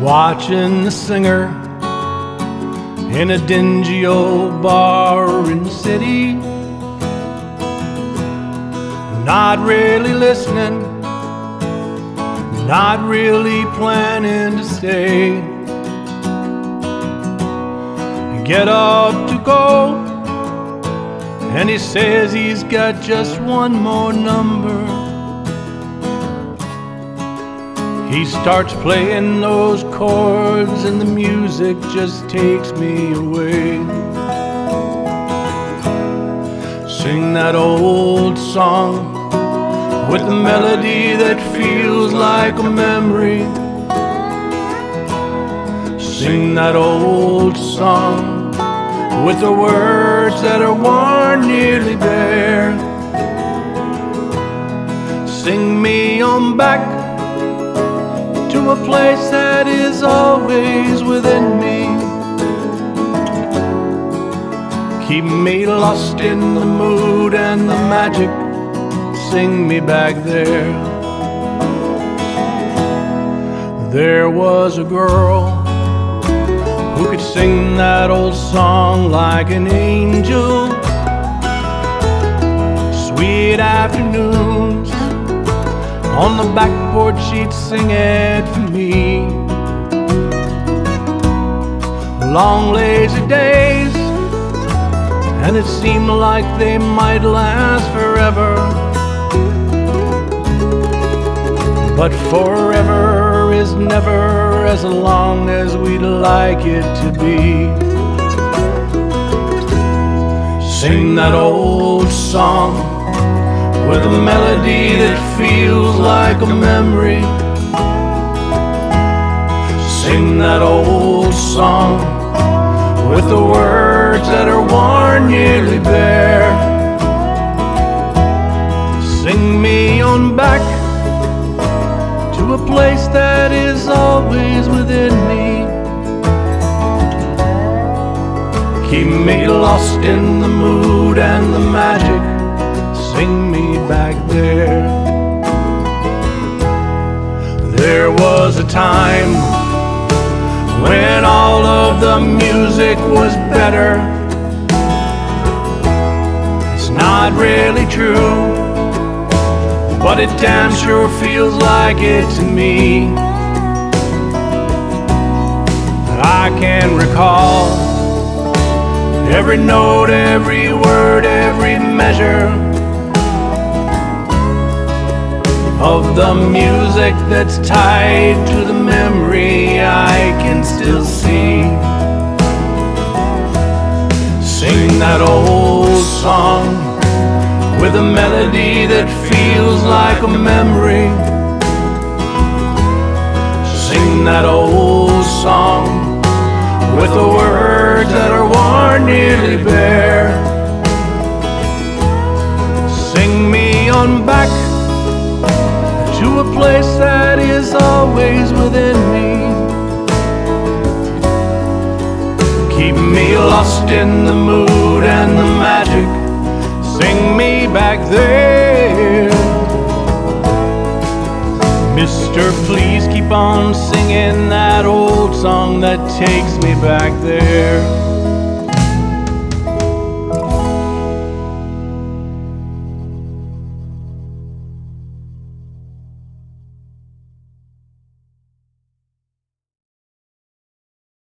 Watching the singer in a dingy old bar in the city. Not really listening, not really planning to stay. Get up to go, and he says he's got just one more number. He starts playing those chords, and the music just takes me away. Sing that old song with a melody that feels like a memory. Sing that old song with the words that are worn nearly bare. Sing me on back a place that is always within me. Keep me lost in the mood and the magic. Sing me back there. There was a girl who could sing that old song like an angel. Sweet afternoons on the back porch she'd sing it for me. Long lazy days, and it seemed like they might last forever. But forever is never as long as we'd like it to be. Sing that old song with a melody that feels like a memory. Sing that old song with the words that are worn nearly bare. Sing me on back to a place that is always within me. Keep me lost in the mood and the magic. Sing me back there. There was a time when all of the music was better. It's not really true, but it damn sure feels like it to me. I can recall every note, every word, every measure of the music that's tied to the memory I can still see. Sing that old song with a melody that feels like a memory. Sing that old song with the words that are worn nearly bare. Lost in the mood and the magic. Sing me back there. Mister, please keep on singing that old song that takes me back there.